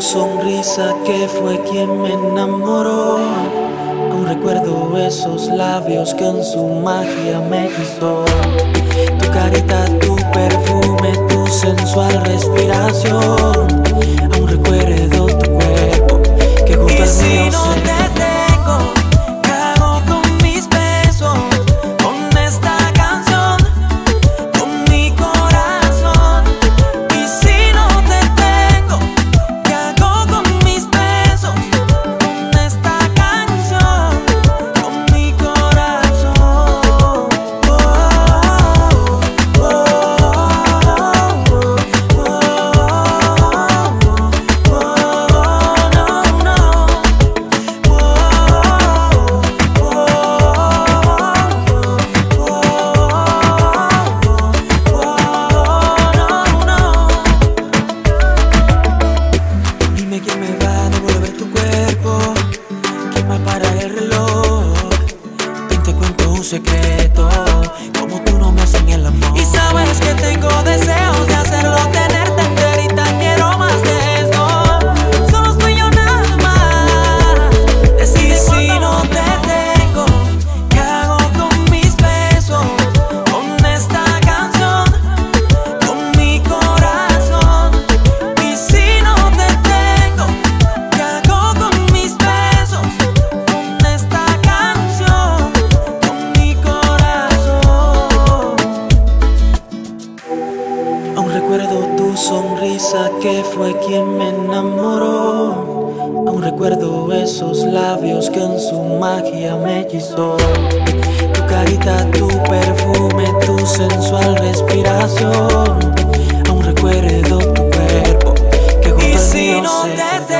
sonrisa que fue quien me enamoró. Aún recuerdo esos labios que en su magia me quiso. Tu carita, tu perfume, tu sensual reloj. Te cuento un secreto, como tú no me hacen el amor. Y sabes que tengo deseos sonrisa que fue quien me enamoró. Aún recuerdo esos labios que en su magia me hechizó. Tu carita, tu perfume, tu sensual respiración. Aún recuerdo tu cuerpo que junto al mío no se te